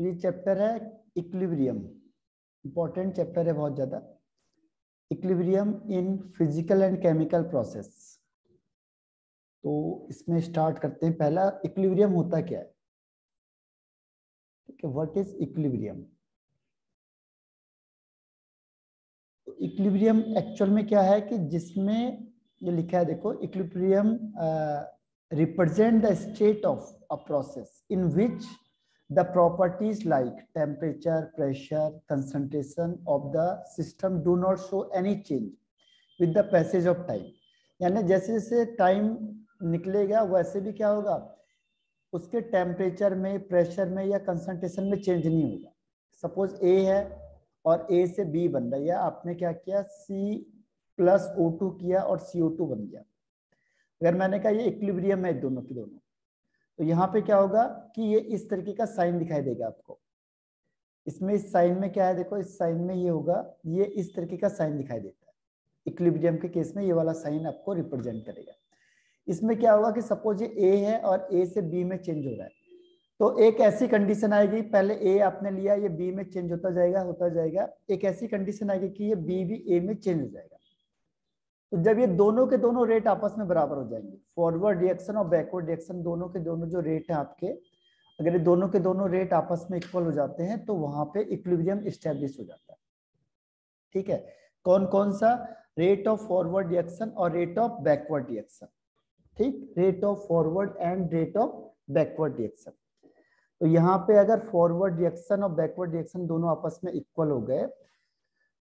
तो ये चैप्टर है इक्विलिब्रियम इंपॉर्टेंट चैप्टर है बहुत ज़्यादा. Equilibrium in physical and chemical process तो इसमें स्टार्ट करते हैं। पहला इक्विलिब्रियम होता क्या है? ठीक है what is equilibrium equilibrium actual में क्या है कि जिसमें, ये लिखा है देखो equilibrium represent the state of a process in which the properties like temperature, pressure, concentration of the system do not show any change with the passage of time. यानी जैसे जैसे टाइम निकलेगा, वैसे भी क्या होगा? उसके टेम्परेचर में प्रेशर में या कंसंट्रेशन में चेंज नहीं होगा। सपोज़ ए है और ए से बी बन रहा है। या आपने क्या किया? सी प्लस ओ टू किया और सी ओ टू बन गया। अगर मैंने कहा ये इक्विलिब्रियम है दोनों की दोनों तो यहाँ पे क्या होगा कि ये इस तरीके का साइन दिखाई देगा आपको। इसमें इस साइन में क्या है देखो, इस साइन में ये होगा, ये इस तरीके का साइन दिखाई देता है। इक्विलिब्रियम के केस में ये वाला साइन आपको रिप्रेजेंट करेगा। इसमें क्या होगा कि सपोज़ ये ए है और ए से बी में चेंज हो रहा है। तो एक ऐसी कंडीशन आएगी, पहले ए आपने लिया, ये बी में चेंज होता जाएगा होता जाएगा। एक ऐसी कंडीशन आएगी कि ये बी भी ए में चेंज हो जाएगा। तो जब ये दोनों के दोनों रेट आपस में बराबर हो जाएँगे फॉरवर्ड रिएक्शन और बैकवर्ड रिएक्शन दोनों के दोनों जो रेट है आपके, अगर ये दोनों के दोनों रेट आपस में इक्वल हो जाते हैं तो वहाँ पे इक्विलिब्रियम स्टेब्लिश हो जाता है। ठीक है? कौन कौन सा? रेट ऑफ़ फॉरवर्ड रिएक्शन और रेट ऑफ़ बैकवर्ड रिएक्शन ठीक? Rate of forward and rate of backward reaction तो यहाँ पे अगर फॉरवर्ड रिएक्शन और बैकवर्ड रिएक्शन दोनों आपस में इक्वल हो गए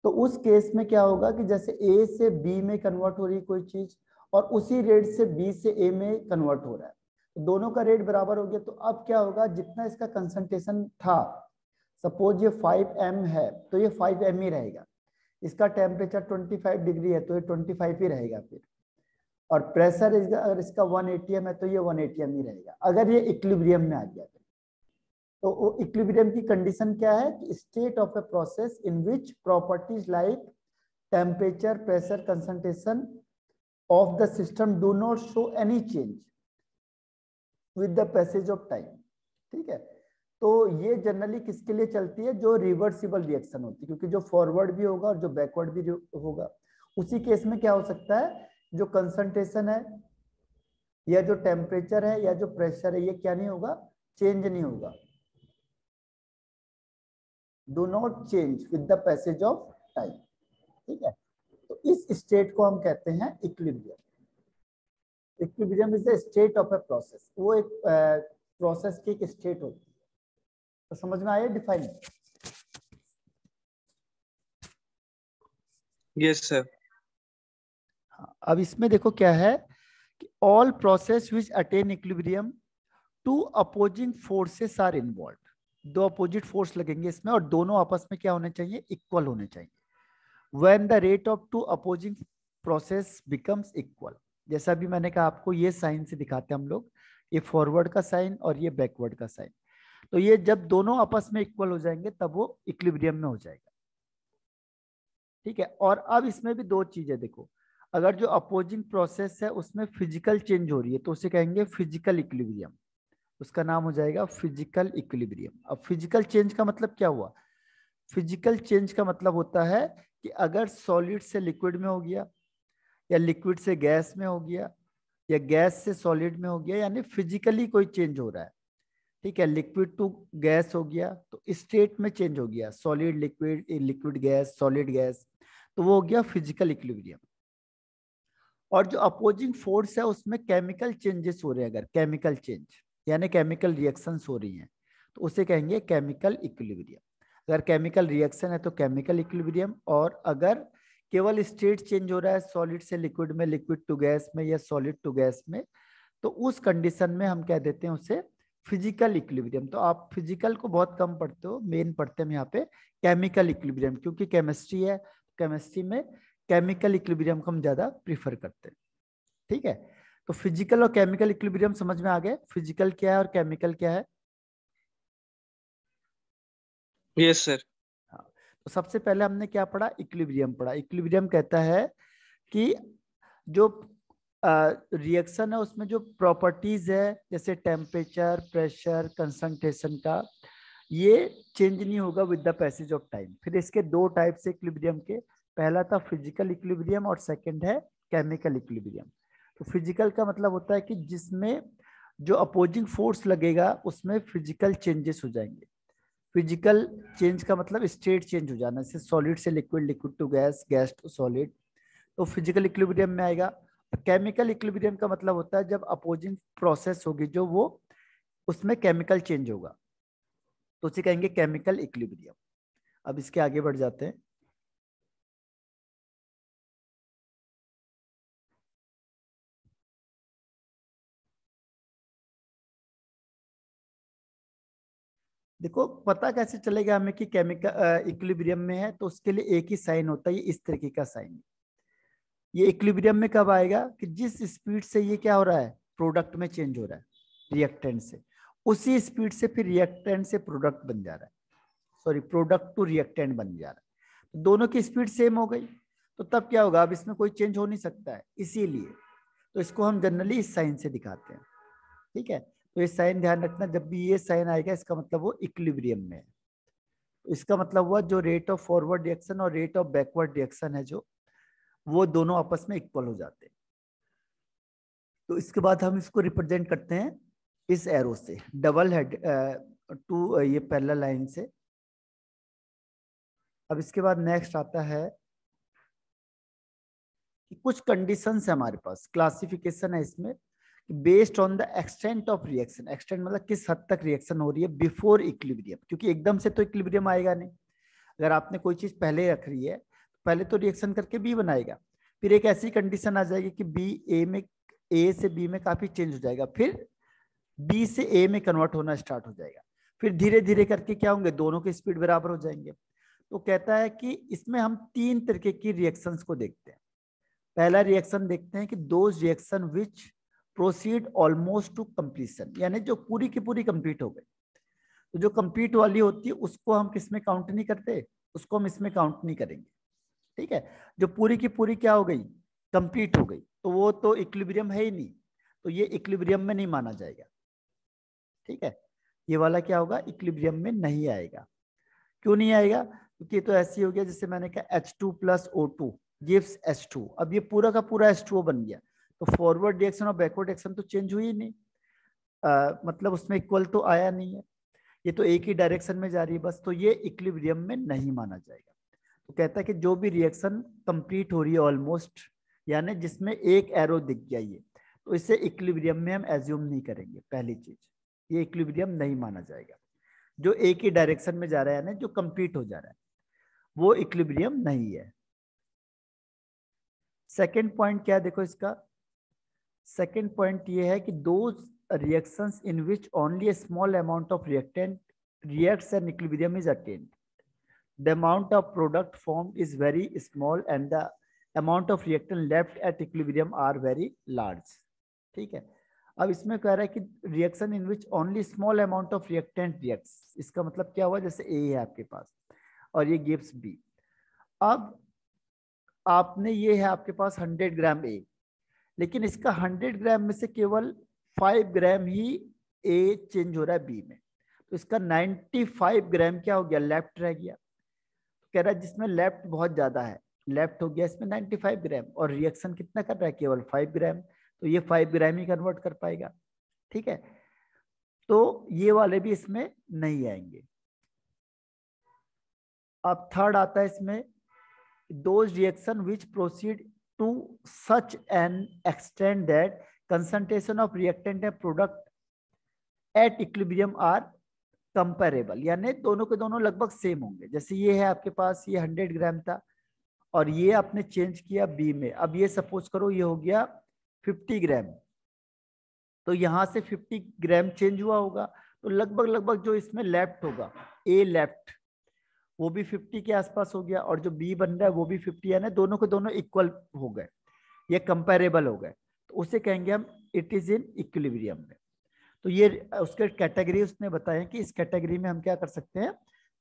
तो उस केस में क्या होगा कि जैसे ए से बी में कन्वर्ट हो रही कोई चीज़ और उसी रेट से बी से ए में कन्वर्ट हो रहा है। तो दोनों का रेट बराबर हो गया तो अब क्या होगा, जितना इसका कंसंट्रेशन था सपोज़ ये 5 एम है तो ये 5 एम ही रहेगा। इसका टेम्परेचर 25 डिग्री है तो ये 25 ही रहेगा फिर। और प्रेशर अगर इसका 1 एटीएम है तो ये 1 एटीएम ही रहेगा। अगर ये इक्लिब्रियम में आ गया तो की कंडीशन क्या है? State of a process in which properties like temperature pressure concentration of the system do not show any change with the passage of time ठीक है? तो ये जनरली किसके लिए चलती है? जो रिवर्सिबल रिएक्शन होती है। क्योंकि जो फॉरवर्ड भी होगा और जो बैकवर्ड भी होगा, उसी केस में क्या हो सकता है? जो कंसंट्रेशन है, या जो टेम्परेचर है, या जो प्रेशर है, ये क्या नहीं होगा? चेंज नहीं होगा। Do not change with the passage of time ठीक है? तो इस स्टेट को हम कहते हैं equilibrium equilibrium is the state of a process वो एक प्रोसेस की एक स्टेट होती है। तो समझ में आया डिफाइन यस सर अब इसमें देखो क्या है कि all process which attain equilibrium two opposing forces are involve दो अपोजिट फोर्स लगेंगे इसमें और दोनों आपस में क्या होने चाहिए? इक्वल होने चाहिए। When the rate of two opposing process becomes equal जैसा भी मैंने कहा आपको, ये साइन से दिखाते हैं हम लोग, ये फॉरवर्ड का साइन और ये बैकवर्ड का साइन। तो ये जब दोनों आपस में इक्वल हो जाएँगे, तब वो इक्विलिब्रियम में हो जाएगा। ठीक है? और अब इसमें भी दो चीज़ें देखो। अगर जो अपोजिंग प्रोसेस है, उसमें फ़िज़िकल चेंज हो रही है तो उसे कहेंगे फ़िज़िकल इक्विलिब्रियम उसका नाम हो जाएगा फ़िज़िकल इक्विलिब्रियम। अब फ़िज़िकल चेंज का मतलब क्या हुआ? फ़िज़िकल चेंज का मतलब होता है कि अगर सॉलिड से लिक्विड में हो गया, या लिक्विड से गैस में हो गया, या गैस से सॉलिड में हो गया, यानी फिजिकली कोई चेंज हो रहा है, ठीक है? लिक्विड टू गैस हो गया तो स्टेट में चेंज हो गया, solid, liquid liquid gas, solid gas तो वो हो गया फ़िज़िकल इक्विलिब्रियम। और जो अपोजिंग फोर्स है, उसमें केमिकल चेंजेस हो रहे हैं अगर, केमिकल चेंज। यानी केमिकल रिएक्शंस हो रही हैं। तो उसे कहेंगे केमिकल इक्विलिब्रियम अगर केमिकल रिएक्शन है तो केमिकल इक्विलिब्रियम और अगर केवल स्टेट चेंज हो रहा है सॉलिड से लिक्विड में लिक्विड टू गैस में या सॉलिड टू गैस में तो उस कंडीशन में हम कह देते हैं उसे फ़िज़िकल इक्विलिब्रियम तो आप फ़िज़िकल को बहुत कम पढ़ते हो मेन पढ़ते हैं यहाँ पे केमिकल इक्विलिब्रियम क्योंकि केमिस्ट्री है केमिस्ट्री में केमिकल इक्विलिब्रियम को हम ज़्यादा प्रीफर करते हैं। ठीक है? तो फ़िज़िकल और केमिकल इक्विलिब्रियम समझ में आ गए। फ़िज़िकल क्या है और केमिकल क्या है? यस सर हाँ तो सबसे पहले हमने क्या पढ़ा? इक्विलिब्रियम पढ़ा। इक्विलिब्रियम कहता है कि जो रिएक्शन है उसमें जो प्रॉपर्टीज़ है जैसे टेम्परेचर प्रेशर कंसंट्रेशन का ये चेंज नहीं होगा with the passage of time फिर इसके दो टाइप से इक्विलिब्रियम के। पहला था फ़िज़िकल इक्विलिब्रियम और सेकंड है केमिकल इक्विलिब्रियम तो फ़िज़िकल का मतलब होता है कि जिसमें जो अपोजिंग फोर्स लगेगा, उसमें फ़िज़िकल चेंजेस हो जाएँगे। फ़िज़िकल चेंज का मतलब स्टेट चेंज हो जाना, जैसे सॉलिड से liquid liquid to gas gas to solid तो फ़िज़िकल इक्विलिब्रियम में आएगा। केमिकल इक्विलिब्रियम का मतलब होता है जब अपोजिंग प्रोसेस होगी जो वो, उसमें केमिकल चेंज होगा। तो उसे कहेंगे केमिकल इक्विलिब्रियम अब इसके आगे बढ़ जाते हैं। देखो, पता कैसे चलेगा हमें कि केमिकल इक्विलिब्रियम में है तो उसके लिए एक ही साइन होता है, ये इस तरीके का साइन ये इक्विलिब्रियम में कब आएगा कि जिस स्पीड से ये क्या हो रहा है प्रोडक्ट में चेंज हो रहा है रिएक्टेंट से। उसी स्पीड से फिर रिएक्टेंट से प्रोडक्ट बन जा रहा है। सॉरी प्रोडक्ट टू रिएक्टेंट बन जा रहा है। तो दोनों की स्पीड सेम हो गई तो तब क्या होगा? अब इसमें कोई चेंज हो नहीं सकता है, इसीलिए। तो इसको हम जनरली इस साइन से दिखाते हैं। ठीक है? तो ये साइन ध्यान रखना, जब भी ये साइन आएगा, इसका मतलब वो इक्विलिब्रियम में है। इसका मतलब हुआ, जो रेट ऑफ़ फॉरवर्ड रिएक्शन और रेट ऑफ़ बैकवर्ड रिएक्शन है जो, वो दोनों आपस में इक्वल हो जाते हैं। तो इसके बाद हम इसको रिप्रेजेंट करते हैं इस एरो से। डबल हेड टू ये पहला लाइन से। अब इसके बाद नेक्स्ट आता है कुछ कंडीशंस है हमारे पास। क्लासिफिकेशन है इसमें। Based on the extent of reaction extent मतलब किस हद तक रिएक्शन हो रही है बिफोर इक्विलिब्रियम क्योंकि एकदम से तो इक्विलिब्रियम आएगा नहीं। अगर आपने कोई चीज़ पहले रख रही है, पहले तो रिएक्शन करके बी बनाएगा, फिर एक ऐसी कंडीशन आ जाएगी कि बी ए में ए से बी में काफ़ी चेंज हो जाएगा, फिर बी से ए में कन्वर्ट होना स्टार्ट हो जाएगा। फिर धीरे धीरे करके क्या होंगे, दोनों के स्पीड बराबर हो जाएँगे। तो कहता है कि इसमें हम तीन तरीके की रिएक्शंस को देखते हैं। पहला रिएक्शन देखते हैं कि दो reaction which proceed almost to completion यानी जो पूरी की पूरी कंप्लीट हो गई। तो जो कंप्लीट वाली होती है, उसको हम किसमें काउंट नहीं करते? उसको हम इसमें काउंट नहीं करेंगे। ठीक है? जो पूरी की पूरी क्या हो गई? कंप्लीट हो गई। तो वो तो इक्विलिब्रियम है ही नहीं। तो ये इक्विलिब्रियम में नहीं माना जाएगा। ठीक है? ये वाला क्या होगा? इक्लिब्रियम में नहीं आएगा। क्यों नहीं आएगा? क्योंकि तो ऐसी हो गया, जैसे मैंने कहा H two plus O two gives H अब ये पूरा का पूरा एच टू बन गया। तो फॉरवर्ड रिएक्शन और बैकवर्ड रिएक्शन तो चेंज हुई नहीं। आ, मतलब उसमें इक्वल तो आया नहीं है। ये तो एक ही डायरेक्शन में जा रही है बस तो ये इक्विलिब्रियम में नहीं माना जाएगा। तो कहता है कि जो भी रिएक्शन कंप्लीट हो रही है ऑलमोस्ट यानी जिसमें एक एरो दिख गया ये तो इसे इक्विलिब्रियम में हम एज्यूम नहीं करेंगे पहली चीज़। ये इक्विलिब्रियम नहीं माना जाएगा। जो एक ही डायरेक्शन में जा रहा है यानी जो कंप्लीट हो जा रहा है वो इक्विलिब्रियम नहीं है। सेकेंड पॉइंट क्या देखो इसका? सेकेंड पॉइंट ये है कि दो reactions in which only small amount of reactant reacts and equilibrium is attained the amount of product formed is very small and the amount of reactant left at equilibrium are very large. ठीक है? अब इसमें कह रहा है कि reaction in which only small amount of reactant reacts इसका मतलब क्या हुआ? जैसे ए है आपके पास और ये गिव्स बी अब आपने ये है आपके पास 100 ग्राम ए लेकिन इसका 100 ग्राम में से केवल 5 ग्राम ही ए चेंज हो रहा है बी में। तो इसका 95 ग्राम क्या हो गया? लेफ़्ट रह गया। कह रहा है जिसमें लेफ़्ट बहुत ज़्यादा है लेफ़्ट हो गया इसमें 95 ग्राम। और रिएक्शन कितना कर रहा है? केवल 5 ग्राम। तो ये 5 ग्राम ही कन्वर्ट कर पाएगा। ठीक है? तो ये वाले भी इसमें नहीं आएँगे। अब थर्ड आता है इसमें those reaction which proceed to such an extent that concentration of reactant and product at equilibrium are comparable यानी दोनों के दोनों लगभग सेम होंगे। जैसे ये है आपके पास, ये हंड्रेड ग्राम था और ये आपने चेंज किया बी में। अब ये सपोज़ करो ये हो गया फिफ्टी ग्राम तो यहाँ से फिफ्टी ग्राम चेंज हुआ होगा। तो लगभग लगभग जो इसमें लेफ़्ट होगा ए लेफ़्ट वो भी फिफ्टी के आसपास हो गया और जो बी बन रहा है वो भी फिफ्टी यानी दोनों के दोनों इक्वल हो गए, ये कंपेरेबल हो गए। तो उसे कहेंगे हम इट इज़ इन इक्विलिब्रियम में। तो ये, उसके कैटेगरी उसने बताया कि इस कैटेगरी में हम क्या कर सकते हैं,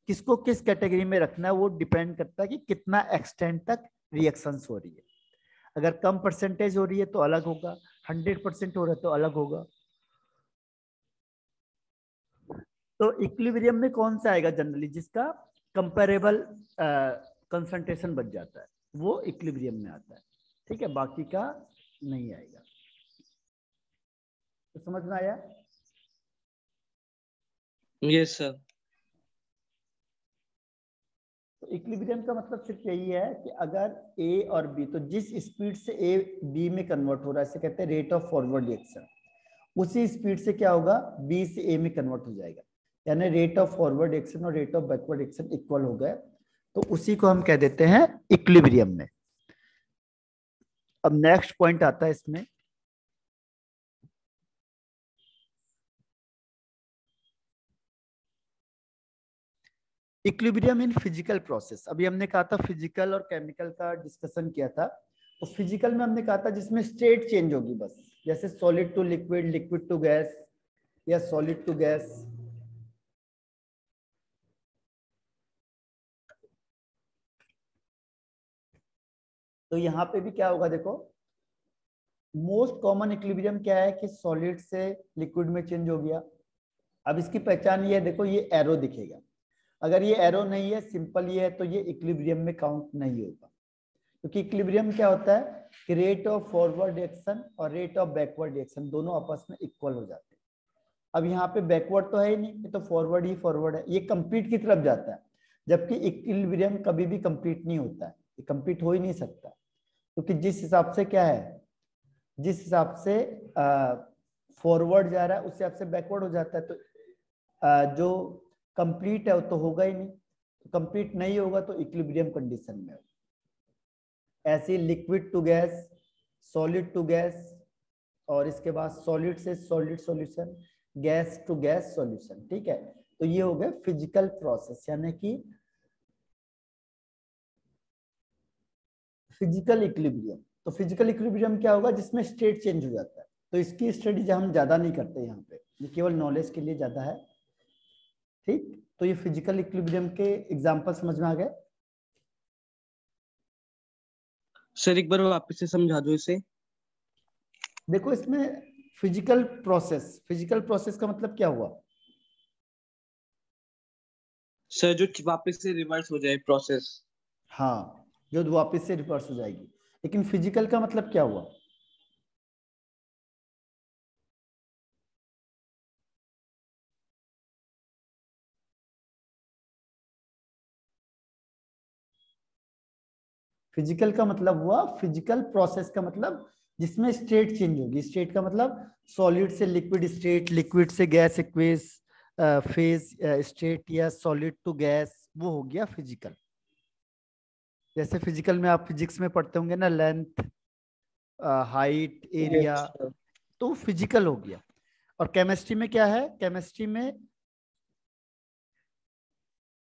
किसको किस कैटेगरी में रखना है वो डिपेंड करता है कि कितना एक्सटेंड तक रिएक्शन हो रही है। अगर कम परसेंटेज हो रही है तो अलग होगा हंड्रेड परसेंट हो रहा है तो अलग होगा। तो इक्विलिब्रियम में कौन सा आएगा जनरली जिसका कंपेरेबल कंसंट्रेशन बच जाता है। वो इक्विलिब्रियम में आता है। ठीक है? बाकी का नहीं आएगा। तो समझ में आया? यस सर तो इक्विलिब्रियम का मतलब सिर्फ़ यही है कि अगर ए और बी तो जिस स्पीड से ए बी में कन्वर्ट हो रहा है इसे कहते हैं रेट ऑफ़ फॉरवर्ड रिएक्शन उसी स्पीड से क्या होगा? बी से ए में कन्वर्ट हो जाएगा। यानी रेट ऑफ़ फॉरवर्ड एक्शन और rate of backward action equal हो गए। तो उसी को हम कह देते हैं इक्विलिब्रियम में। अब नेक्स्ट पॉइंट आता है इसमें। इक्विलिब्रियम इन फ़िज़िकल प्रोसेस अभी हमने कहा था फ़िज़िकल और केमिकल का डिस्कशन किया था। तो फ़िज़िकल में हमने कहा था जिसमें स्टेट चेंज होगी बस। जैसे solid to liquid liquid to gas या सॉलिड टू गैस तो यहाँ पे भी क्या होगा देखो मोस्ट कॉमन इक्विलिब्रियम क्या है कि सॉलिड से लिक्विड में चेंज हो गया। अब इसकी पहचान ये है, देखो ये एरो दिखेगा। अगर ये एरो नहीं है सिंपल ये है तो ये इक्विलिब्रियम में काउंट नहीं होगा। क्योंकि तो इक्विलिब्रियम क्या होता है कि रेट ऑफ़ फॉरवर्ड रिएक्शन और रेट ऑफ़ बैकवर्ड एक्शन दोनों आपस में इक्वल हो जाते हैं। अब यहाँ पे बैकवर्ड तो है ही नहीं, ये तो फॉरवर्ड ही फॉरवर्ड है। ये कंप्लीट की तरफ़ जाता है, जबकि इक्विलिब्रियम कभी भी कंप्लीट नहीं होता है। ये कंप्लीट हो ही नहीं सकता। क्योंकि तो जिस हिसाब से क्या है जिस हिसाब से फॉरवर्ड जा रहा है उस हिसाब से बैकवर्ड हो जाता है तो आ, जो कंप्लीट है वो तो होगा ही नहीं। तो कंप्लीट नहीं होगा तो इक्विलिब्रियम कंडीशन में ऐसे liquid to gas solid to gas और इसके बाद सॉलिड से solid solution gas to gas solution ठीक है? तो ये हो गया फ़िज़िकल प्रोसेस यानी कि फ़िज़िकल इक्विलिब्रियम तो फ़िज़िकल इक्विलिब्रियम क्या होगा? जिसमें स्टेट चेंज हो जाता है। तो इसकी स्टडी हम ज़्यादा नहीं करते यहाँ पे। ये केवल नॉलेज के लिए ज़्यादा है। ठीक? तो ये फ़िज़िकल इक्विलिब्रियम के एग्जांपल समझ में आ गए? सर एक बार वापस से समझा दो इसे। देखो इसमें फ़िज़िकल प्रोसेस फ़िज़िकल प्रोसेस का मतलब क्या हुआ? सर जो वापस से रिवर्स हो जाए प्रोसेस हाँ। जो वापस से रिवर्स हो जाएगी। लेकिन फ़िज़िकल का मतलब क्या हुआ? फ़िज़िकल का मतलब हुआ फ़िज़िकल प्रोसेस का मतलब जिसमें स्टेट चेंज होगी। स्टेट का मतलब सॉलिड से लिक्विड स्टेट लिक्विड से गैस एक्वेस फ़ेज़ स्टेट या सॉलिड टू गैस वो हो गया फ़िज़िकल जैसे फ़िज़िकल में आप फिजिक्स में पढ़ते होंगे ना लेंथ हाइट एरिया तो फ़िज़िकल हो गया। और केमिस्ट्री में क्या है? केमिस्ट्री में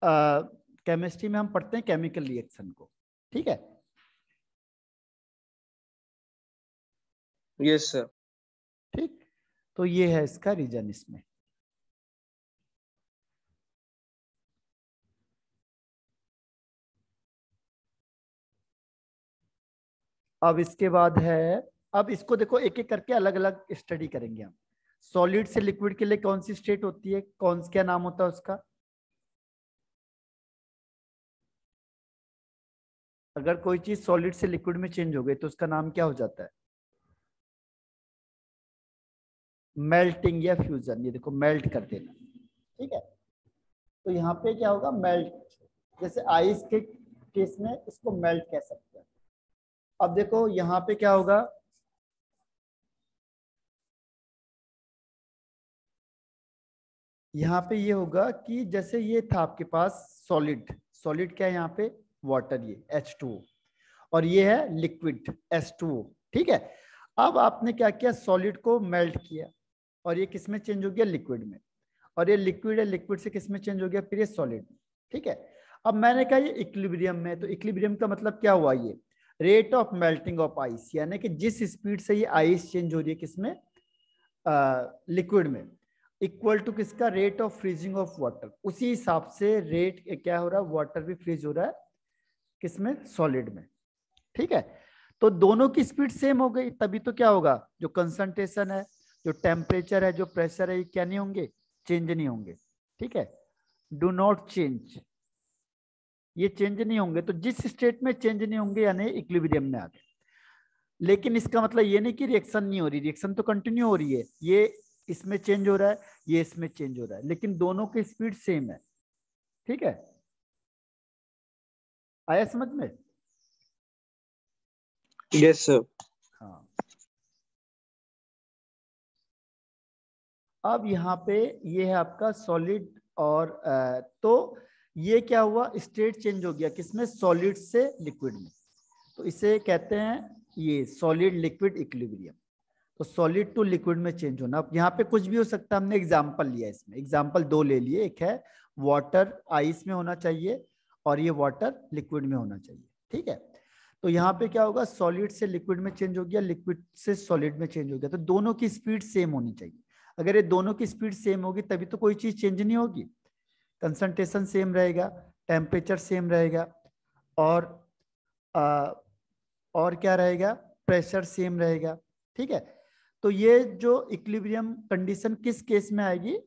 केमिस्ट्री में हम पढ़ते हैं केमिकल रिएक्शन को। ठीक है? यस सर ठीक? तो ये है इसका रीजन इसमें। अब इसके बाद है, अब इसको देखो एक एक करके अलग अलग स्टडी करेंगे हम। सॉलिड से लिक्विड के लिए कौन सी स्टेट होती है? कौन, क्या नाम होता है उसका? अगर कोई चीज़ सॉलिड से लिक्विड में चेंज हो गई तो उसका नाम क्या हो जाता है? मेल्टिंग या फ्यूजन ये देखो मेल्ट कर देना। ठीक है? तो यहाँ पे क्या होगा? मेल्ट जैसे आइस के केस में इसको मेल्ट कह सकते हैं। अब देखो यहाँ पे क्या होगा? यहाँ पे ये होगा कि जैसे ये था आपके पास सॉलिड सॉलिड क्या है यहाँ पे? वाटर ये H2O और ये है लिक्विड H2O ठीक है? अब आपने क्या किया? सॉलिड को मेल्ट किया। और ये किसमें चेंज हो गया? लिक्विड में। और ये लिक्विड है लिक्विड से किसमें चेंज हो गया? फिर ये सॉलिड ठीक है? अब मैंने कहा ये इक्विलिब्रियम में तो इक्विलिब्रियम का मतलब क्या हुआ ये? Rate of melting of ice यानी कि जिस स्पीड से ये आइस चेंज हो रही है किसमें? लिक्विड में। इक्वल टू किसका? Rate of freezing of water उसी हिसाब से रेट क्या हो रहा है? वाटर भी फ्रीज हो रहा है किसमें? सॉलिड में। ठीक है? तो दोनों की स्पीड सेम हो गई, तभी तो क्या होगा? जो कंसंट्रेशन है, जो टेम्परेचर है, जो प्रेशर है, ये क्या नहीं होंगे? चेंज नहीं होंगे। ठीक है? डू नॉट चेंज ये चेंज नहीं होंगे तो जिस स्टेट में चेंज नहीं होंगे यानी इक्विलिब्रियम में आ गए। लेकिन इसका मतलब ये नहीं कि रिएक्शन नहीं हो रही रिएक्शन तो कंटिन्यू हो रही है। ये इसमें चेंज हो रहा है ये इसमें चेंज हो रहा है। लेकिन दोनों की स्पीड सेम है। ठीक है? आया समझ में? यस सर हाँ। अब यहाँ पे ये है आपका सॉलिड और तो ये क्या हुआ? स्टेट चेंज हो गया किसमें? सॉलिड से लिक्विड में। तो इसे कहते हैं ये सॉलिड लिक्विड इक्विलिब्रियम तो सॉलिड टू लिक्विड में चेंज होना। अब यहाँ पे कुछ भी हो सकता है, हमने एग्ज़ाम्पल लिया इसमें। एग्ज़ाम्पल दो ले लिए। एक है वाटर आइस में होना चाहिए और ये वाटर लिक्विड में होना चाहिए। ठीक है? तो यहाँ पे क्या होगा? सॉलिड से लिक्विड में चेंज हो गया लिक्विड से सॉलिड में चेंज हो गया। तो दोनों की स्पीड सेम होनी चाहिए। अगर ये दोनों की स्पीड सेम होगी, तभी तो कोई चीज़ चेंज नहीं होगी। कंसंट्रेशन सेम रहेगा टेम्परेचर सेम रहेगा और आ, और क्या रहेगा? प्रेशर सेम रहेगा ठीक है? तो ये जो इक्विलिब्रियम कंडीशन किस केस में आएगी?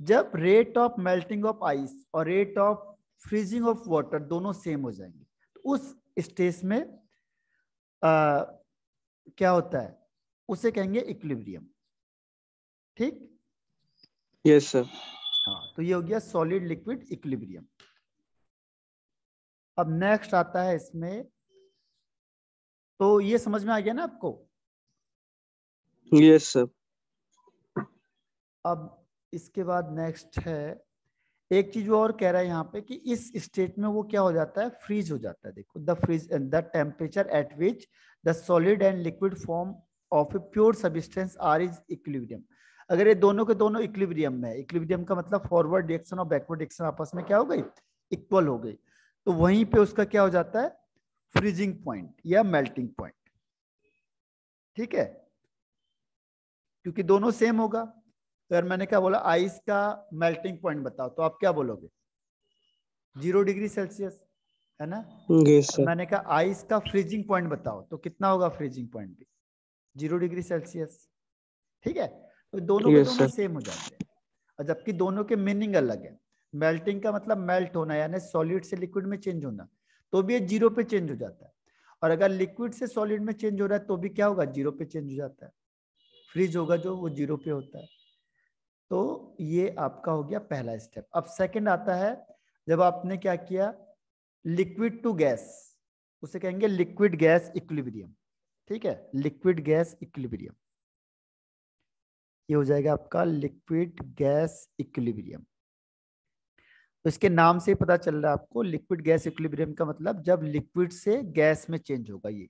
जब rate of melting of ice और rate of freezing of water दोनों सेम हो जाएँगे तो उस स्टेज में आ, क्या होता है? उसे कहेंगे इक्विलिब्रियम ठीक? यस सर हाँ तो ये हो गया सॉलिड लिक्विड इक्विलिब्रियम अब नेक्स्ट आता है इसमें तो ये समझ में आ गया ना आपको? यस सर अब इसके बाद नेक्स्ट है एक चीज़ और कह रहा है यहाँ पे कि इस स्टेट में वो क्या हो जाता है? फ्रीज हो जाता है देखो the freeze the temperature at which the solid and liquid form of a pure substance are is equilibrium अगर ये दोनों के दोनों इक्विलिब्रियम में इक्विलिब्रियम का मतलब फॉरवर्ड डिरेक्शन और बैकवर्ड डिरेक्शन आपस में क्या हो गई? इक्वल हो गई। तो वहीं पे उसका क्या हो जाता है? फ्रीजिंग पॉइंट या मेल्टिंग पॉइंट ठीक है? क्योंकि दोनों सेम होगा। अगर मैंने क्या बोला? आइस का मेल्टिंग पॉइंट बताओ तो आप क्या बोलोगे? ज़ीरो डिग्री सेल्सियस है ना? यस सर मैंने कहा आइस का फ्रीजिंग पॉइंट बताओ तो कितना होगा फ्रीजिंग पॉइंट भी? ज़ीरो डिग्री सेल्सियस ठीक है? तो दोनों के दोनों सेम हो जाते हैं। और जबकि दोनों के मीनिंग अलग है। मेल्टिंग का मतलब मेल्ट होना यानी सॉलिड से लिक्विड में चेंज होना तो भी ये ज़ीरो पे चेंज हो जाता है। और अगर लिक्विड से सॉलिड में चेंज हो रहा है तो भी क्या होगा? ज़ीरो पे चेंज हो जाता है। फ्रीज होगा जो वो ज़ीरो पे होता है। तो ये आपका हो गया पहला स्टेप अब सेकंड आता है जब आपने क्या किया? लिक्विड टू गैस उसे कहेंगे लिक्विड गैस इक्विलिब्रियम ठीक है? लिक्विड गैस इक्विलिब्रियम ये हो जाएगा आपका लिक्विड गैस इक्विलिब्रियम। तो इसके नाम से पता चल रहा है आपको, लिक्विड गैस इक्विलिब्रियम का मतलब जब लिक्विड से गैस में चेंज होगा ये।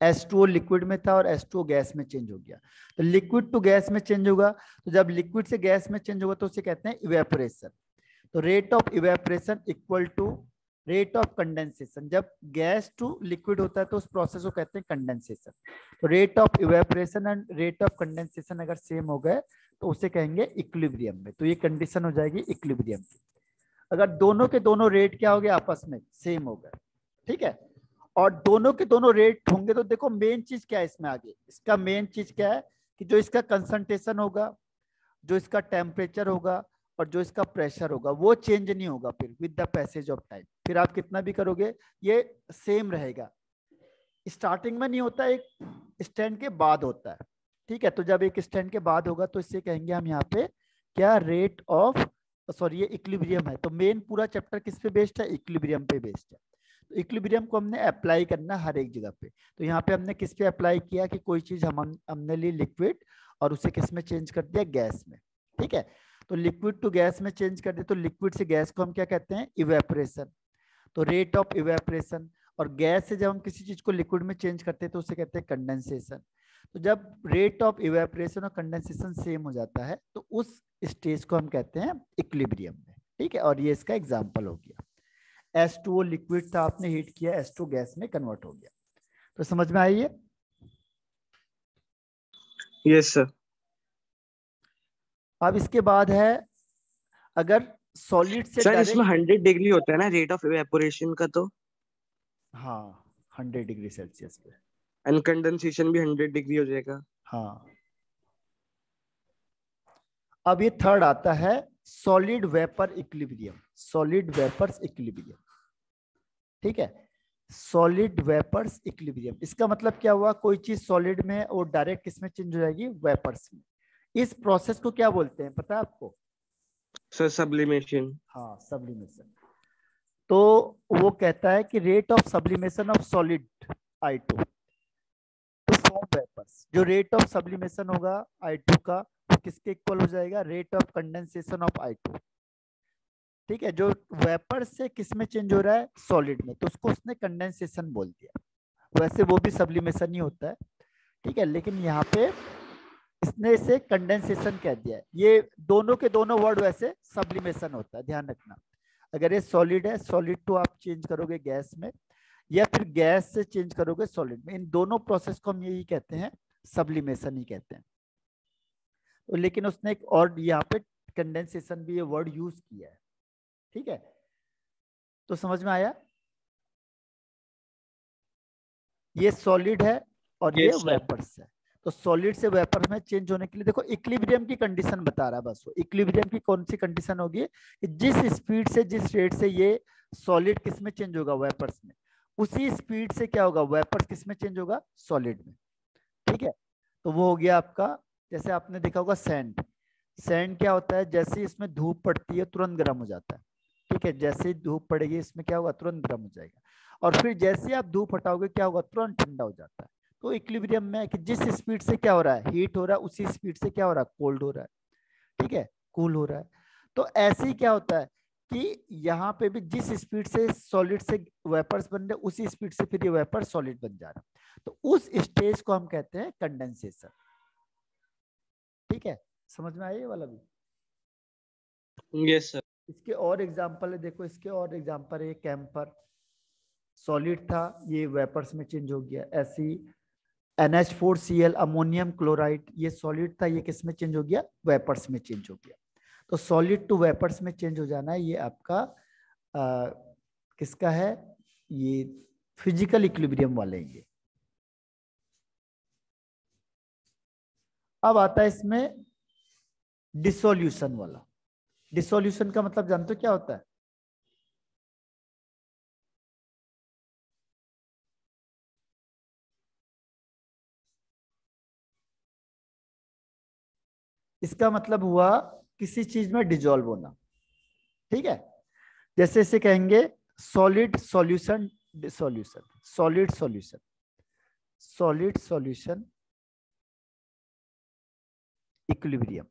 H2O लिक्विड में था और H2O गैस में चेंज हो गया। तो लिक्विड टू गैस में चेंज होगा तो जब लिक्विड से गैस में चेंज होगा तो उसे कहते हैं इवेपोरेशन तो rate of evaporation equal to rate of condensation जब गैस टू लिक्विड होता है तो उस प्रोसेस को कहते हैं कंडेंसेशन तो rate of evaporation and rate of condensation अगर सेम हो गए तो उसे कहेंगे इक्विलिब्रियम में. तो ये कंडीशन हो जाएगी इक्विलिब्रियम की. अगर दोनों के दोनों रेट क्या हो गए आपस में? सेम हो गए. ठीक है? और दोनों के दोनों रेट होंगे तो देखो मेन चीज़ क्या है इसमें आगे? इसका मेन चीज़ क्या है कि जो इसका कंसंट्रेशन होगा, जो इसका टेम्परेचर होगा और जो इसका प्रेशर होगा, वो चेंज नहीं होगा फिर with the passage of time फिर आप कितना भी करोगे, ये सेम रहेगा। स्टार्टिंग में नहीं होता, एक स्टैंड के बाद होता है। ठीक है तो जब एक स्टैंड के बाद होगा तो इससे कहेंगे हम यहाँ पे, क्या रेट ऑफ़ सॉरी ये इक्लिब्रियम है। तो मेन पूरा चैप्टर किस पे बेस्ड है? इक्लिब्रियम पे बेस्ड है। तो इक्विलिब्रियम को हमने अप्लाई करना हर एक जगह पे। तो यहाँ पे हमने किस पे अप्लाई किया कि कोई चीज़ हम, हमने ली लिक्विड और उसे किसमें चेंज कर दिया? गैस में। ठीक है? तो लिक्विड टू गैस में चेंज कर दे तो लिक्विड से गैस को हम क्या कहते हैं? इवेपोरेशन तो रेट ऑफ़ इवेपोरेशन और गैस से जब हम किसी चीज़ को लिक्विड में चेंज करते हैं तो उसे कहते हैं कंडेंसेशन तो जब रेट ऑफ़ इवेपोरेशन और कंडेंसेशन सेम हो जाता है तो उस स्टेज को हम कहते हैं इक्विलिब्रियम में। ठीक है? और ये इसका एग्ज़ाम्पल हो गया। H2O लिक्विड था, आपने हीट किया H2 गैस में कन्वर्ट हो गया। तो समझ में है यस सर अब इसके बाद है अगर सॉलिड से सर इसमें हंड्रेड डिग्री होता है ना रेट ऑफ़ इवेपोरेशन का तो? हाँ हंड्रेड डिग्री सेल्सियस पे। एंड कंडेंसेशन भी हंड्रेड डिग्री हो जाएगा? हाँ। अब ये थर्ड आता है solid vapour equilibrium solid vapours equilibrium ठीक है? सॉलिड वेपर्स इक्विलिब्रियम इसका मतलब क्या हुआ? कोई चीज़ सॉलिड में वो डायरेक्ट किसमें चेंज हो जाएगी? वेपर्स में। इस प्रोसेस को क्या बोलते हैं? पता है आपको? सर सब्लिमेशन हाँ सब्लिमेशन तो वो कहता है कि rate of sublimation of solid I two to form vapours जो रेट ऑफ़ सब्लिमेशन होगा आई टू का वो किसके इक्वल हो जाएगा? Rate of condensation of I two ठीक है जो वेपर से किसमें चेंज हो रहा है? सॉलिड में. तो उसको उसने कंडेंसेशन बोल दिया. वैसे वो भी सब्लिमेशन ही होता है. ठीक है लेकिन यहाँ पे इसने इसे कंडेंसेशन कह दिया ये दोनों के दोनों वर्ड वैसे सब्लिमेशन होता है ध्यान रखना। अगर ये सॉलिड है सॉलिड टू आप चेंज करोगे गैस में या फिर गैस से चेंज करोगे सॉलिड में। इन दोनों प्रोसेस को हम यही कहते हैं सब्लिमेशन ही कहते हैं। तो लेकिन उसने एक और यहाँ पे कंडेंसेशन भी ये वर्ड यूज़ किया है। ठीक है? तो समझ में आया? ये सॉलिड है और yes, ये वेपर्स है। तो सॉलिड से वेपर में चेंज होने के लिए देखो इक्विलिब्रियम की कंडीशन बता रहा है बस वो। इक्विलिब्रियम की कौन सी कंडीशन होगी? कि जिस स्पीड से, जिस रेट से ये सॉलिड किसमें चेंज होगा? वेपर्स में। उसी स्पीड से क्या होगा? वेपर्स किसमें चेंज होगा? सॉलिड में। ठीक है? तो वो हो गया आपका, जैसे आपने देखा होगा सैंड सैंड क्या होता है? जैसे इसमें धूप पड़ती है, तुरंत गर्म हो जाता है। ठीक है? जैसे ही धूप पड़ेगी, इसमें क्या होगा? तुरंत गर्म हो जाएगा। और फिर जैसे आप धूप हटाओगे, क्या होगा? तुरंत ठंडा हो जाता है। तो इक्विलिब्रियम में कि जिस स्पीड से क्या हो रहा है? हीट हो रहा है उसी स्पीड से क्या हो रहा है? कोल्ड हो रहा है। ठीक है? कूल हो रहा है। तो ऐसे ही क्या होता है कि यहाँ पे भी जिस स्पीड से सॉलिड से वेपर्स बन रहे उसी स्पीड से फिर ये वेपर सॉलिड बन जा रहा है। तो उस स्टेज को हम कहते हैं कंडेंसेशन ठीक है? समझ में आया ये वाला भी? यस सर इसके और एग्जांपल है देखो इसके और एग्जांपल है कैंपर सॉलिड था ये वेपर्स में चेंज हो गया। ऐसी NH4Cl अमोनियम क्लोराइड ये सॉलिड था ये किसमें चेंज हो गया? वेपर्स में चेंज हो गया। तो सॉलिड टू वेपर्स में चेंज हो जाना है ये आपका आ, किसका है? ये फ़िज़िकल इक्विलिब्रियम वाले ये। अब आता है इसमें डिसोल्यूशन वाला। डिसोल्यूशन का मतलब जानते हो क्या होता है? इसका मतलब हुआ किसी चीज़ में डिजोल्व होना। ठीक है? जैसे इसे कहेंगे solid solution dissolution solid solution solid solution equilibrium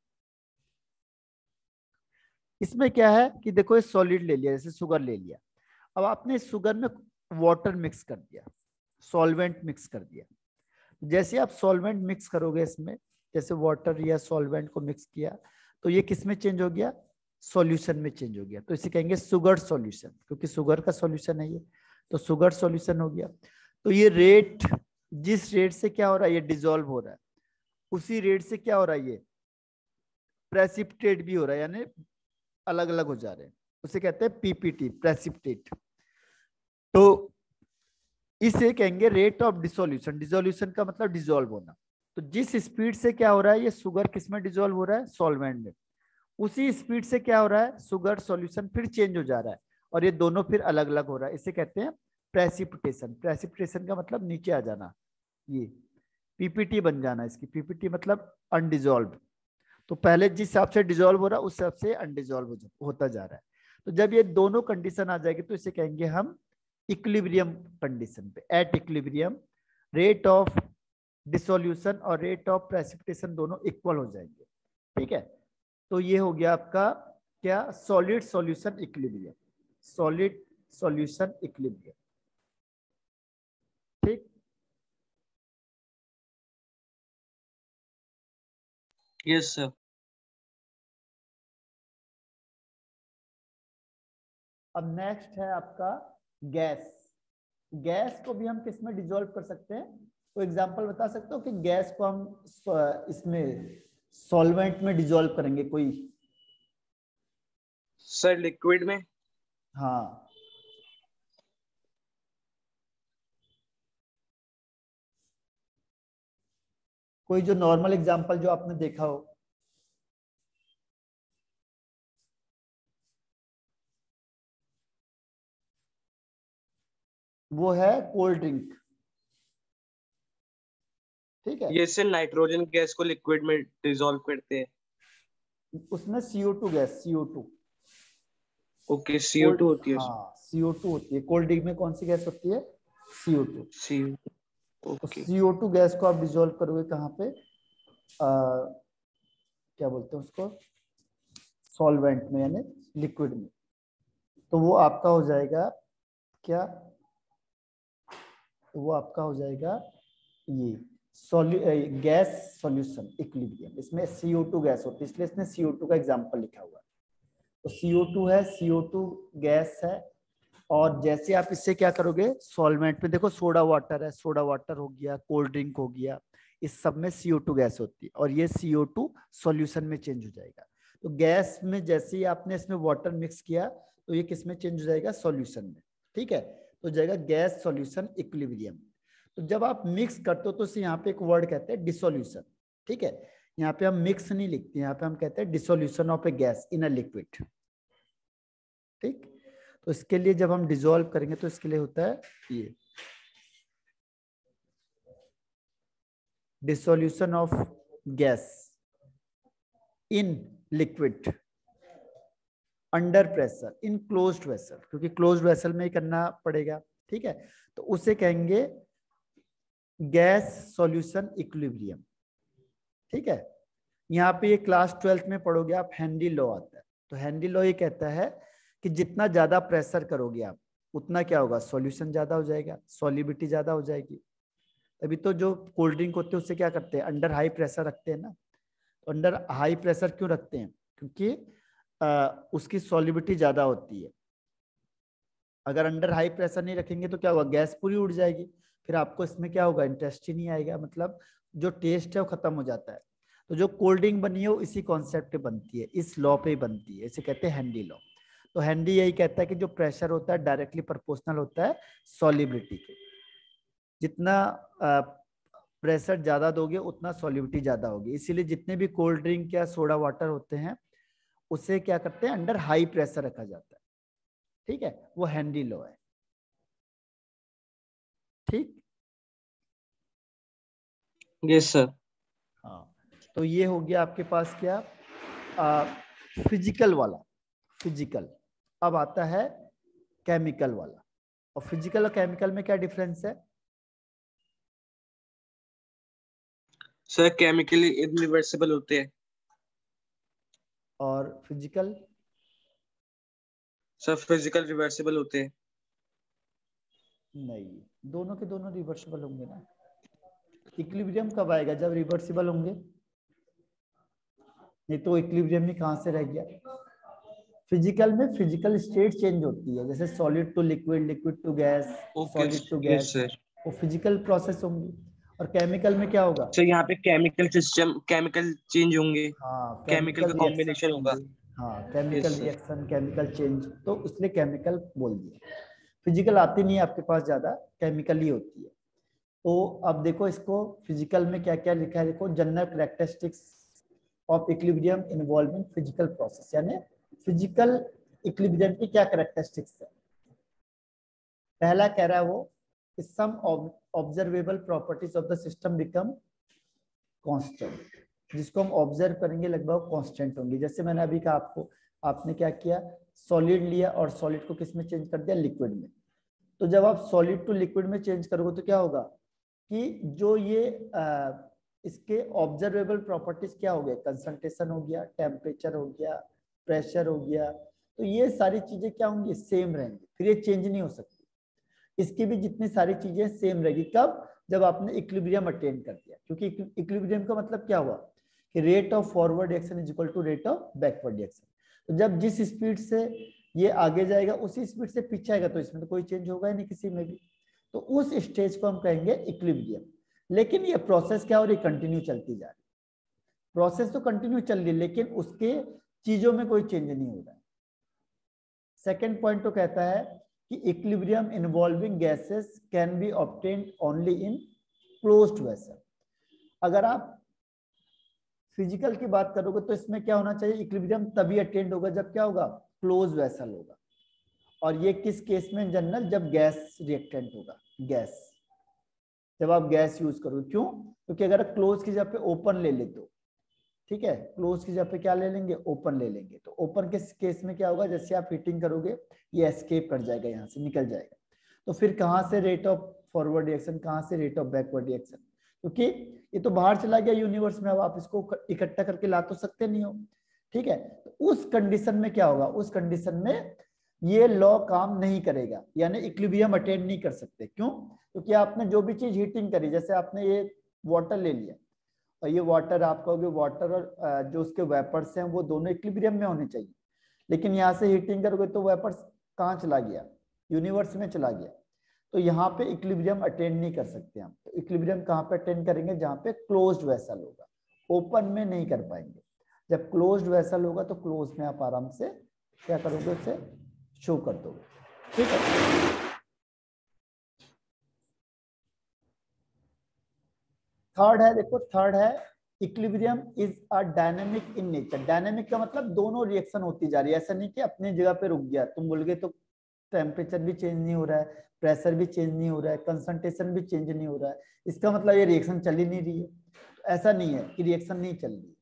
इसमें क्या है कि देखो ये सॉलिड ले लिया, जैसे शुगर ले लिया। अब आपने शुगर में वाटर मिक्स कर दिया सॉल्वेंट मिक्स कर दिया। जैसे आप सॉल्वेंट मिक्स करोगे इसमें जैसे वाटर या सॉल्वेंट को मिक्स किया तो ये किसमें चेंज हो गया? सॉल्यूशन में चेंज हो गया। तो इसे कहेंगे सुगर सॉल्यूशन क्योंकि शुगर का सॉल्यूशन है ये। तो शुगर सॉल्यूशन हो गया। तो ये रेट जिस रेट से क्या हो रहा है, ये डिजोल्व हो रहा है। उसी रेट से क्या हो रहा है ये? प्रेसिपिटेट भी हो रहा है, यानी अलग अलग हो जा रहे हैं। उसे कहते हैं पीपीटी प्रेसिपिटेट तो इसे कहेंगे रेट ऑफ़ डिसोल्यूशन डिसोल्यूशन का मतलब डिजोल्व होना। तो जिस स्पीड से क्या हो रहा है, ये शुगर किसमें डिजोल्व हो रहा है? सॉल्वेंट में। उसी स्पीड से क्या हो रहा है? शुगर सॉल्यूशन फिर चेंज हो जा रहा है। और ये दोनों फिर अलग अलग हो रहा है। इसे कहते हैं प्रेसिपिटेशन प्रेसिपिटेशन का मतलब नीचे आ जाना। ये पीपीटी बन जाना इसकी। पीपीटी मतलब अनडिजोल्व तो पहले जिस हिसाब से डिजोल्व हो रहा है, उस हिसाब से अनडिजोल्व होता जा रहा है। तो जब ये दोनों कंडीशन आ जाएगी तो इसे कहेंगे हम इक्लिब्रियम कंडीशन पे। At equilibrium rate of dissolution और रेट ऑफ़ प्रेसिपिटेशन दोनों इक्वल हो जाएँगे। ठीक है? तो ये हो गया आपका क्या? Solid solution equilibrium solid solution equilibrium ठीक? यस सर अब नेक्स्ट है आपका गैस गैस को भी हम किसमें डिजोल्व कर सकते हैं? तो एग्ज़ाम्पल बता सकते हो कि गैस को हम इसमें सॉल्वेंट में डिजोल्व करेंगे कोई? सर लिक्विड में? हाँ। कोई जो नॉर्मल एग्ज़ाम्पल जो आपने देखा हो? वो है कोल्ड ड्रिंक ठीक है? ये से नाइट्रोजन गैस को लिक्विड में डिसॉल्व करते हैं। उसमें CO2 gas CO2 okay CO2 होती है हाँ CO2 होती है। कोल्ड ड्रिंक में कौन सी गैस होती है? CO2 CO2 तो ओके। CO2 गैस को आप डिजोल्व करोगे कहाँ पे? आ, क्या बोलते हैं उसको? सॉल्वेंट में यानी लिक्विड में। तो वो आपका हो जाएगा क्या? वो आपका हो जाएगा ये। गैस सॉल्यूशन इक्विलिब्रियम इसमें CO2 गैस होती है, इसलिए इसने CO2 का एग्जांपल लिखा हुआ तो CO2 है CO2 गैस है, और जैसे आप इससे क्या करोगे सॉल्वेंट में देखो सोडा वाटर है सोडा वाटर हो गया कोल्ड ड्रिंक हो गया, इस सब में CO2 गैस होती है, और ये CO2 सॉल्यूशन में चेंज हो जाएगा। तो गैस में जैसे ही आपने इसमें वाटर मिक्स किया तो ये किसमें चेंज हो जाएगा सॉल्यूशन में, ठीक है? तो जाएगा गैस सॉल्यूशन इक्विलिब्रियम तो जब आप मिक्स करते हो तो उसे यहाँ पे एक वर्ड कहते हैं डिसोल्यूशन ठीक है? यहाँ पे हम मिक्स नहीं लिखते, यहाँ पे हम कहते हैं dissolution of a gas in a liquid ठीक? तो इसके लिए जब हम डिजोल्व करेंगे तो इसके लिए होता है ये। Dissolution of gas in liquid under pressure in closed vessel क्योंकि क्लोज्ड वेसल में ही करना पड़ेगा, ठीक है? तो उसे कहेंगे गैस सॉल्यूशन इक्विलिब्रियम। ठीक है? यहाँ पे ये क्लास ट्वेल्थ में पढ़ोगे आप हैंडी लॉ आता है। तो हैंडी लॉ ये कहता है कि जितना ज़्यादा प्रेशर करोगे आप उतना क्या होगा? सॉल्यूशन ज़्यादा हो जाएगा सॉलिबिलिटी ज़्यादा हो जाएगी। अभी तो जो कोल्ड ड्रिंक होते हैं उससे क्या करते हैं? अंडर हाई प्रेशर रखते हैं ना। तो अंडर हाई प्रेशर क्यों रखते हैं? क्योंकि आ, उसकी सॉलिबिलिटी ज़्यादा होती है। अगर अंडर हाई प्रेशर नहीं रखेंगे तो क्या होगा? गैस पूरी उड़ जाएगी। फिर आपको इसमें क्या होगा? इंटरेस्ट ही नहीं आएगा मतलब जो टेस्ट है वो खत्म हो जाता है। तो जो कोल्ड ड्रिंक बनी है वो इसी कॉन्सेप्ट पे बनती है, इस लॉ पे बनती है, इसे कहते हैं हैंडी लॉ तो हैंडी यही कहता है कि जो प्रेशर होता है डायरेक्टली प्रोपोर्शनल होता है सॉलिबिलिटी के। जितना प्रेशर ज़्यादा दोगे, उतना सॉलिबिलिटी ज़्यादा होगी। इसीलिए जितने भी कोल्ड ड्रिंक या सोडा वाटर होते हैं, उसे क्या करते हैं? अंडर हाई प्रेशर रखा जाता है। ठीक है? वो हैंडी लॉ है। ठीक? यस सर हाँ। तो ये हो गया आपके पास क्या? आ, फ़िज़िकल वाला फ़िज़िकल अब आता है केमिकल वाला। और फ़िज़िकल और केमिकल में क्या डिफरेंस है? सर केमिकली इरिवर्सिबल होते हैं। और फ़िज़िकल सर फ़िज़िकल रिवर्सिबल होते हैं। नहीं। दोनों के दोनों रिवर्सिबल होंगे ना? इक्विलिब्रियम कब आएगा? जब रिवर्सिबल होंगे? नहीं तो इक्विलिब्रियम ही कहाँ से रह गया? फ़िज़िकल में फ़िज़िकल स्टेट चेंज होती है। जैसे solid to liquid liquid to gas solid to gas वो फ़िज़िकल प्रोसेस होंगी। और केमिकल में क्या होगा? सर यहाँ पे केमिकल सिस्टम केमिकल चेंज होंगे। हाँ केमिकल का कॉम्बिनेशन होगा। हाँ केमिकल रिएक्शन केमिकल चेंज तो इसलिए केमिकल बोल दिया। फ़िज़िकल आती नहीं है आपके पास ज़्यादा केमिकल ही होती है। तो अब देखो इसको फ़िज़िकल में क्या क्या लिखा है? देखो general characteristics of equilibrium involving physical process यानी फ़िज़िकल इक्विलिब्रियम की क्या करेक्टरिस्टिक्स है? पहला कह रहा है वो some observable properties of the system become constant जिसको हम ऑब्ज़र्व करेंगे, लगभग कांस्टेंट होंगे। जैसे मैंने अभी कहा आपको आपने क्या किया? सॉलिड लिया और सॉलिड को किसमें चेंज कर दिया? लिक्विड में। तो जब आप सॉलिड टू लिक्विड में चेंज करोगे तो क्या होगा कि जो ये आ, इसके ऑब्जर्वेबल प्रॉपर्टीज़ क्या हो गए? कंसंट्रेशन हो गया टेम्परेचर हो गया प्रेशर हो गया। तो ये सारी चीज़ें क्या होंगी? सेम रहेंगी। फिर ये चेंज नहीं हो सकती। इसकी भी जितनी सारी चीज़ें सेम रहेगी। कब? जब आपने इक्विलिब्रियम अटेन कर दिया। क्योंकि इक्विलिब्रियम का मतलब क्या हुआ? कि rate of forward action is equal to rate of backward reaction तो जब जिस स्पीड से ये आगे जाएगा, उसी स्पीड से पीछे आएगा तो इसमें तो कोई चेंज होगा ही नहीं किसी में भी। तो उस स्टेज को हम कहेंगे इक्विलिब्रियम लेकिन ये प्रोसेस क्या हो रही कंटिन्यू चलती जा रही प्रोसेस तो कंटिन्यू चल रही लेकिन उसके चीज़ों में कोई चेंज नहीं हो रहा सेकेंड पॉइंट तो कहता है कि equilibrium involving gases can be obtained only in closed vessel अगर आप फ़िज़िकल की बात करोगे तो इसमें क्या होना चाहिए? इक्विलिब्रियम तभी अटेंड होगा जब क्या होगा? क्लोज वेसल होगा। और ये किस केस में? जनरल, जब गैस रिएक्टेंट होगा। गैस। जब आप गैस यूज़ करो क्यों? क्योंकि अगर क्लोज की जगह पे ओपन ले ले तो ठीक है? क्लोज की जगह पे क्या ले लेंगे? ओपन ले लेंगे। तो ओपन के केस में क्या होगा? जैसे आप हीटिंग करोगे, ये एस्केप कर जाएगा यहाँ से, निकल जाएगा। तो फिर कहाँ से रेट ऑफ़ फॉरवर्ड रिएक्शन कहाँ से रेट ऑफ़ बैकवर्ड रिएक्शन क्योंकि ये तो बाहर चला गया यूनिवर्स में, अब आप इसको इकट्ठा करके ला तो सकते नहीं हो। ठीक है? तो उस कंडीशन में क्या होगा? उस कंडीशन में ये लॉ काम नहीं करेगा। यानी इक्लिबियम अटेंड नहीं कर सकते। क्यों? क्योंकि तो आपने जो भी चीज़ हीटिंग करी, जैसे आपने ये वाटर ले लिया, और ये वाटर आप कहोगे वाटर और जो उसके वेपर्स हैं, वो दोनों इक्लिबियम में होने चाहिए। लेकिन यहाँ से हीटिंग करोगे तो वेपर्स कहाँ चला गया? यूनिवर्स में चला गया। तो यहाँ पे इक्लिबियम अटेंड नहीं कर सकते हम। तो इक्लिबियम कहाँ पे अटेंड करेंगे? जहाँ पे क्लोज्ड वैसल होगा। ओपन में नहीं कर पाएँगे। जब क्लोज्ड वैसल होगा तो क्लोज में आप आराम से क्या करोगे उसे? शो कर दोगे। ठीक है? थर्ड है, देखो थर्ड है equilibrium is a dynamic in nature dynamic का मतलब दोनों रिएक्शन होती जा रही है। ऐसा नहीं कि अपनी जगह पे रुक गया, तुम बोल गए तो टेम्परेचर भी चेंज नहीं हो रहा है प्रेशर भी चेंज नहीं हो रहा है कंसंट्रेशन भी चेंज नहीं हो रहा है। इसका मतलब ये रिएक्शन चल ही नहीं रही है। तो ऐसा नहीं है कि रिएक्शन नहीं चल रही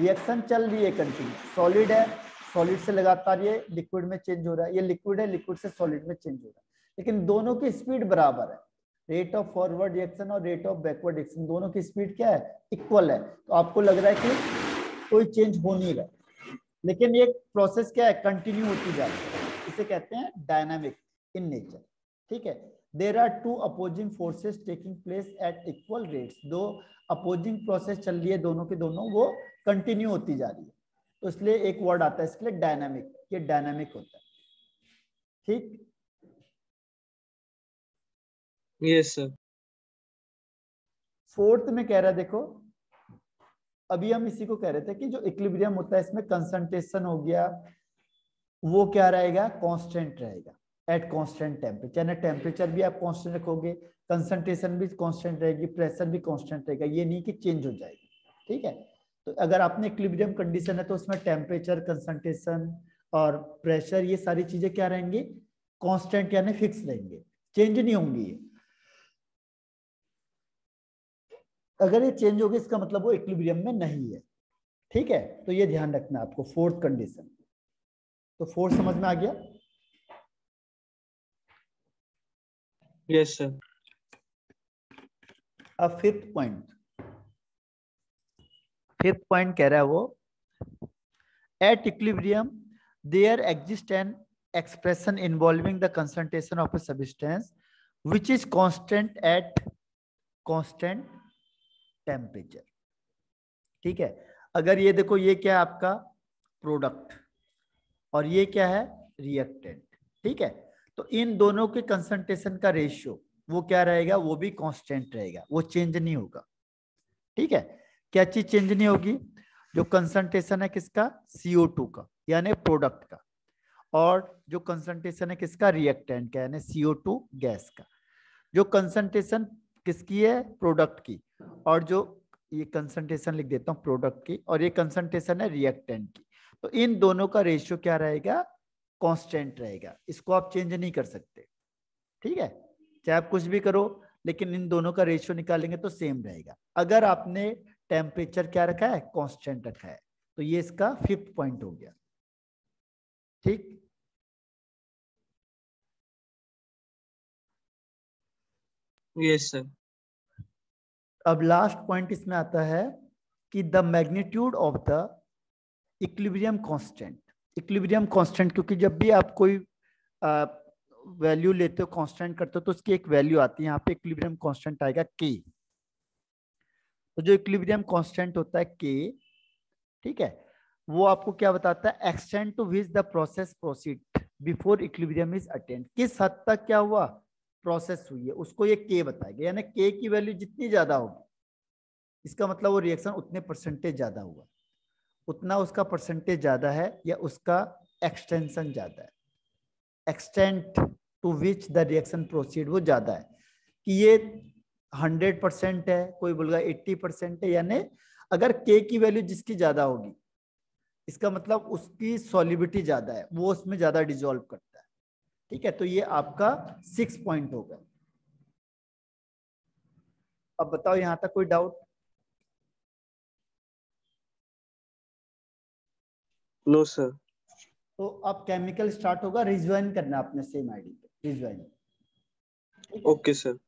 रिएक्शन चल रही है कंटिन्यू सॉलिड है सॉलिड से लगातार ये लिक्विड में चेंज हो रहा है। ये लिक्विड है लिक्विड से सॉलिड में चेंज हो रहा है। लेकिन दोनों की स्पीड बराबर है। रेट ऑफ़ फॉरवर्ड रिएक्शन और रेट ऑफ़ बैकवर्ड रिएक्शन दोनों की स्पीड क्या है? इक्वल है। तो आपको लग रहा है कि कोई चेंज हो नहीं रहा। लेकिन ये प्रोसेस क्या है? कंटिन्यू होती जा रही है। इसे कहते हैं डायनामिक इन नेचर ठीक है? There are two opposing forces taking place at equal rates दो अपोजिंग प्रोसेस चल रही है दोनों के दोनों वो कंटिन्यू होती जा रही है। तो इसलिए एक वर्ड आता है इसके लिए डायनामिक ये डायनामिक होता है। ठीक? यस सर फोर्थ में कह रहा है देखो अभी हम इसी को कह रहे थे कि जो इक्विलिब्रियम होता है इसमें कंसंट्रेशन हो गया वो क्या रहेगा? कांस्टेंट रहेगा। एट कांस्टेंट टेम्परेचर ना टेम्परेचर भी आप कांस्टेंट रखोगे कंसंट्रेशन भी कांस्टेंट रहेगी प्रेशर भी कांस्टेंट रहेगा, ये नहीं कि चेंज हो जाएगी, ठीक है? तो अगर आपने इक्विलिब्रियम कंडीशन है तो उसमें टेम्परेचर कंसंट्रेशन और प्रेशर ये सारी चीज़ें क्या रहेंगी? कांस्टेंट यानी फिक्स रहेंगे। चेंज नहीं होंगी ये। अगर ये चेंज होगी, इसका मतलब वो इक्विलिब्रियम में नहीं है, ठीक है? तो ये ध्यान रखना आपको फोर्थ कंडीशन तो फोर्स समझ में आ गया? यस सर अब फिफ्थ पॉइंट फिफ्थ पॉइंट कह रहा है वो at equilibrium there exist an expression involving the concentration of a substance which is constant at constant temperature ठीक है? अगर ये देखो ये क्या है आपका? प्रोडक्ट और ये क्या है? रिएक्टेंट ठीक है? तो इन दोनों के कंसंट्रेशन का रेशियो वो क्या रहेगा? वो भी कांस्टेंट रहेगा। वो चेंज नहीं होगा। ठीक है? क्या चीज़ चेंज नहीं होगी? जो कंसंट्रेशन है किसका? CO2 का, यानी प्रोडक्ट का। और जो कंसंट्रेशन है किसका? रिएक्टेंट का, यानी CO2 गैस का। जो कंसंट्रेशन किसकी है? प्रोडक्ट की। और जो ये कंसंट्रेशन लिख देता हूँ प्रोडक्ट की। और ये कंसंट्रेशन है रिएक्टेंट की। तो इन दोनों का रेशियो क्या रहेगा? कांस्टेंट रहेगा। इसको आप चेंज नहीं कर सकते। ठीक है? चाहे आप कुछ भी करो लेकिन इन दोनों का रेशियो निकालेंगे तो सेम रहेगा। अगर आपने टेम्परेचर क्या रखा है? कांस्टेंट रखा है। तो ये इसका फिफ्थ पॉइंट हो गया। ठीक? यस सर अब लास्ट पॉइंट इसमें आता है कि the magnitude of the equilibrium constant. Equilibrium constant क्योंकि जब भी आप कोई वैल्यू लेते हो, कांस्टेंट करते हो तो उसकी एक वैल्यू आती है। यहाँ पे इक्विलिब्रियम कांस्टेंट आएगा के तो जो इक्विलिब्रियम कांस्टेंट होता है के ठीक है, वो आपको क्या बताता है? Extent to which the process proceed before equilibrium is attained किस हद तक क्या हुआ? प्रोसेस हुई है। उसको ये के बताएगा। यानी के की वैल्यू जितनी ज़्यादा होगी, इसका मतलब वो रिएक्शन उतने परसेंटेज ज़्यादा हुआ। उतना उसका परसेंटेज ज़्यादा है या उसका एक्सटेंशन ज़्यादा है? Extent to which the reaction proceed वो ज़्यादा है। कि ये हंड्रेड परसेंट है, कोई बोलेगा एट्टी परसेंट है यानी अगर के की वैल्यू जिसकी ज़्यादा होगी, इसका मतलब उसकी सॉलिबिलिटी ज़्यादा है, वो उसमें ज़्यादा डिजोल्व करता है। ठीक है तो ये आपका सिक्स पॉइंट होगा अब बताओ, यहाँ तक कोई डाउट नो सर तो अब केमिकल स्टार्ट होगा रिज्वाइन करना अपने सेम आईडी पे रिज्वाइन ओके सर